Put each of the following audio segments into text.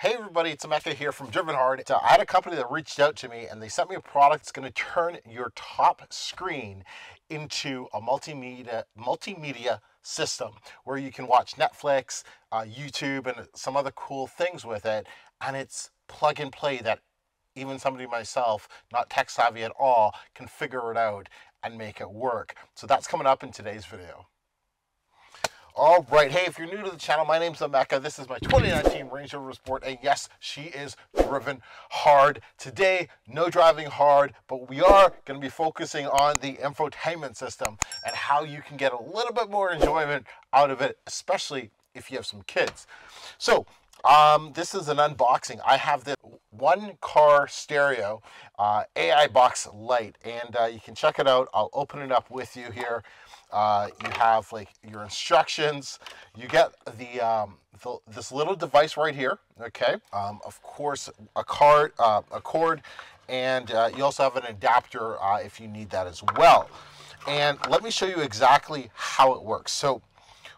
Hey everybody, it's Emeka here from Driven Hard. So I had a company that reached out to me and they sent me a product that's going to turn your top screen into a multimedia multimedia system where you can watch Netflix, uh, YouTube, and some other cool things with it. And it's plug and play that even somebody myself, not tech savvy at all, can figure it out and make it work. So that's coming up in today's video. All right, hey, if you're new to the channel, my name's Emeka. This is my 2019 Range Rover Sport, and yes, she is driven hard. Today, no driving hard, but we are going to be focusing on the infotainment system and how you can get a little bit more enjoyment out of it, especially if you have some kids. So, um, this is an unboxing. I have this one car stereo uh, AI Box Lite, and uh, you can check it out. I'll open it up with you here. Uh, you have like your instructions. You get the, um, the this little device right here. Okay. Um, of course, a card, uh, a cord, and uh, you also have an adapter uh, if you need that as well. And let me show you exactly how it works. So,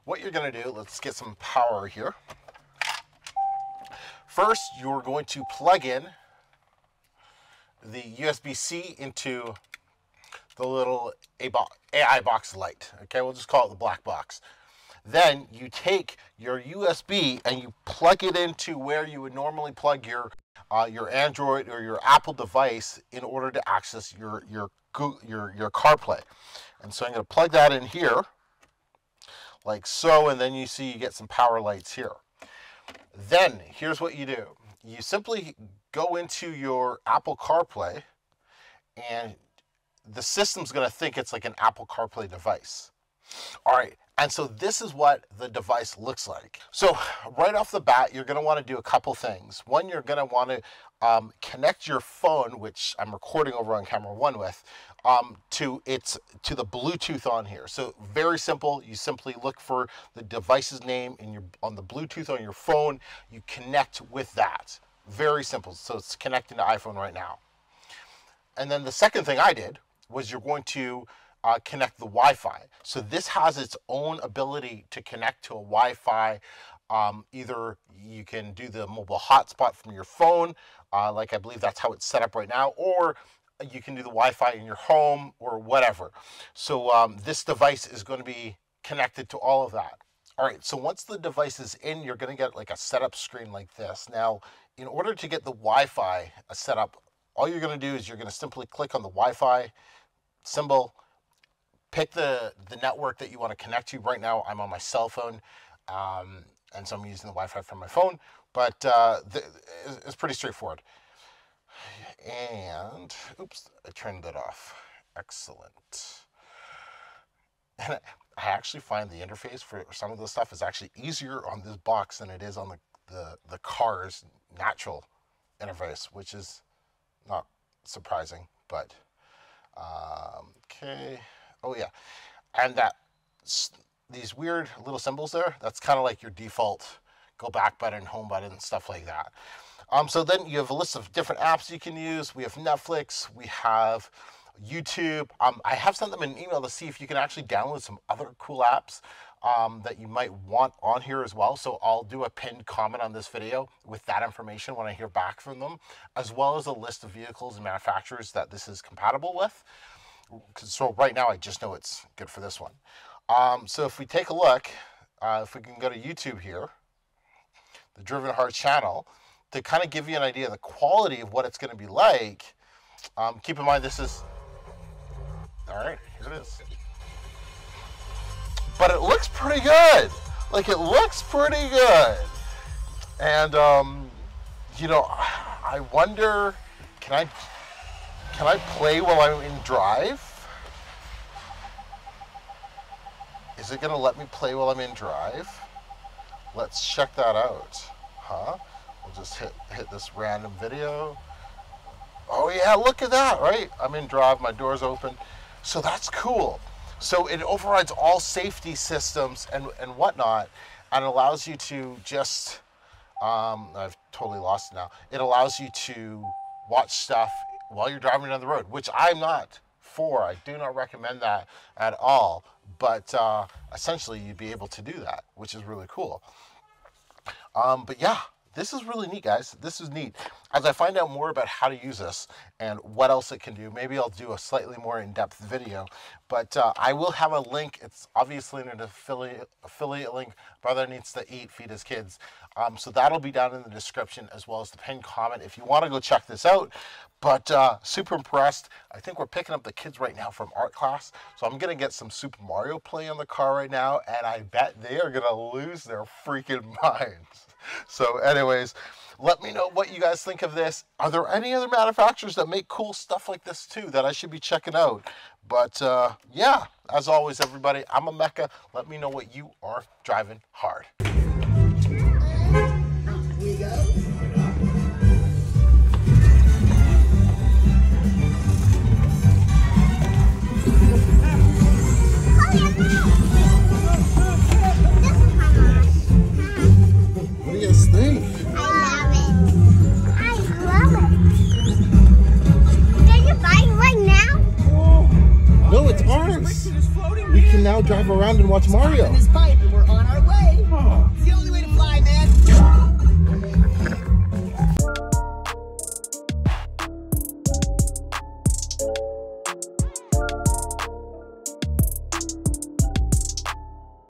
what you're going to do? Let's get some power here. First, you're going to plug in the USB-C into the little AI Box Lite. Okay, we'll just call it the black box. Then you take your USB and you plug it into where you would normally plug your uh, your Android or your Apple device in order to access your your your your CarPlay. And so I'm going to plug that in here, like so, and then you see you get some power lights here. Then here's what you do: you simply go into your Apple CarPlay and the system's going to think it's like an Apple CarPlay device. All right, and so this is what the device looks like. So right off the bat, you're going to want to do a couple things. One, you're going to want to um, connect your phone, which I'm recording over on camera one with, um, to its to the Bluetooth on here. So very simple. You simply look for the device's name in your on the Bluetooth on your phone. You connect with that. Very simple. So it's connecting to iPhone right now. And then the second thing I did was you're going to uh, connect the Wi-Fi. So this has its own ability to connect to a Wi-Fi. Um, either you can do the mobile hotspot from your phone, uh, like I believe that's how it's set up right now, or you can do the Wi-Fi in your home or whatever. So um, this device is going to be connected to all of that. All right, so once the device is in, you're going to get like a setup screen like this. Now, in order to get the Wi-Fi set up, all you're going to do is you're going to simply click on the Wi-Fi symbol, pick the, the network that you want to connect to. Right now, I'm on my cell phone, um, and so I'm using the Wi-Fi from my phone, but uh, the, it's pretty straightforward. And, oops, I turned it off. Excellent. And I actually find the interface for some of this stuff is actually easier on this box than it is on the, the, the car's natural interface, which is not surprising, but um, okay. Oh yeah, and that these weird little symbols there. That's kind of like your default go back button, home button, stuff like that. Um, so then you have a list of different apps you can use. We have Netflix. We have YouTube. Um, I have sent them an email to see if you can actually download some other cool apps um, that you might want on here as well. So I'll do a pinned comment on this video with that information when I hear back from them, as well as a list of vehicles and manufacturers that this is compatible with. So right now I just know it's good for this one. Um, so if we take a look, uh, if we can go to YouTube here, the Driven Hard channel, to kind of give you an idea of the quality of what it's going to be like, um, keep in mind this is, all right, here it is but it looks pretty good. Like it looks pretty good. And um, you know, I wonder, can I can I play while I'm in drive? Is it gonna let me play while I'm in drive? Let's check that out. Huh? We'll just hit hit this random video. Oh yeah, look at that, right? I'm in drive, my door's open. So that's cool. So it overrides all safety systems and, and whatnot and allows you to just, um, I've totally lost it now. It allows you to watch stuff while you're driving down the road, which I'm not for. I do not recommend that at all. But uh, essentially, you'd be able to do that, which is really cool. Um, but yeah, this is really neat, guys. This is neat. As I find out more about how to use this and what else it can do, maybe I'll do a slightly more in-depth video. But uh, I will have a link. It's obviously an affiliate affiliate link. Brother needs to eat, feed his kids. Um, so that'll be down in the description as well as the pinned comment if you want to go check this out. But uh, super impressed. I think we're picking up the kids right now from art class. So I'm going to get some Super Mario play on the car right now. And I bet they are going to lose their freaking minds. So anyways, let me know what you guys think of this. Are there any other manufacturers that make cool stuff like this too that I should be checking out? But uh, yeah, as always, everybody, I'm Emeka. Let me know what you are driving hard. Now? Drive around and watch Mario.